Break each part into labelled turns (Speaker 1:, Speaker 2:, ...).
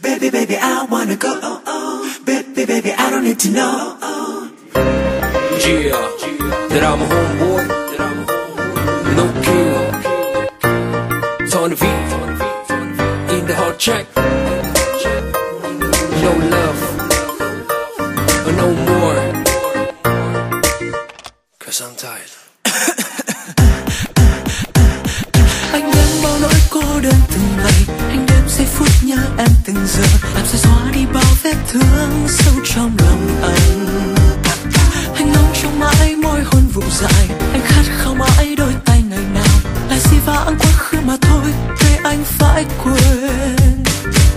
Speaker 1: Baby, baby, I wanna go. Baby, baby, I don't need to know.
Speaker 2: Yeah, that I'm a homeboy. No kill. Tony V. In the hot check. No love. No more. Cause I'm tired.
Speaker 1: Anh đếm bao nỗi cô đơn từng ngày anh em từng giờ Làm sẽ xóa đi bao vết thương sâu trong lòng anh. Anh ngóng trong mãi, môi hôn vụ dài. Anh khát khao mãi đôi tay ngày nào. Là gì vãng quá khứ mà thôi, thế anh phải quên.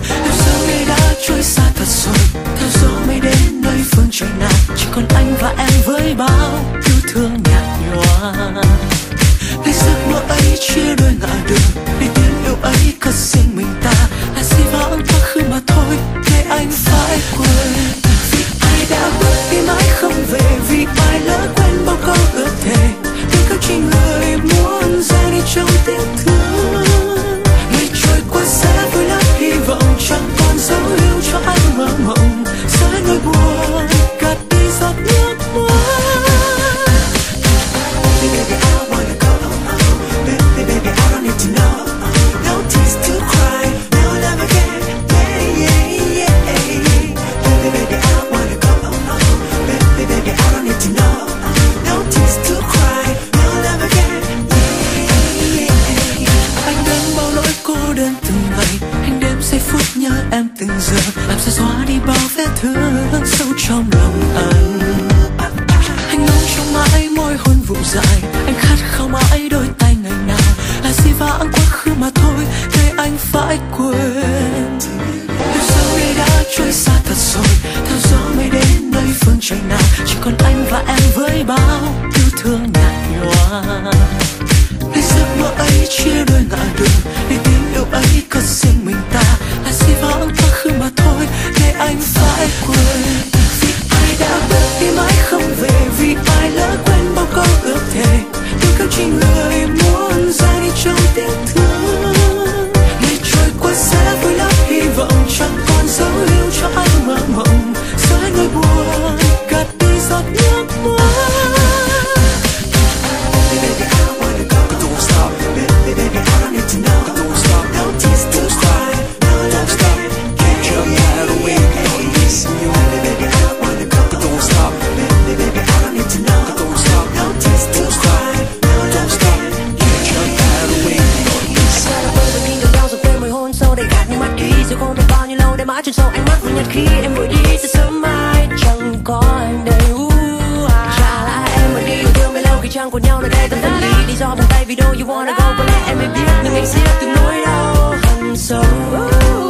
Speaker 1: Em giờ ngày đã trôi xa thật rồi. Theo gió mây đến nơi phương trời nào. Chỉ còn anh và em với bao yêu thương nhạt nhòa. Em từng giờ. Làm sao xóa đi bao vết thương sâu trong lòng anh? Anh ngóng trong mãi môi hôn vụ dài. Anh khát khao mãi đôi tay ngày nào. Là gì vãng quá khứ mà thôi, thế anh phải quên. Yêu dấu đây đã trôi xa
Speaker 3: chôn sâu ánh mắt nhật khi em vội đi sẽ sớm mai chẳng có anh đây uh, trả lại em à. một đi yêu thương bấy lâu khi chẳng còn nhau nơi đây tâm tâm lý lý do buông tay vì đâu you wanna go có lẽ em mới biết nhưng anh sẽ từng nỗi đau hằn sâu.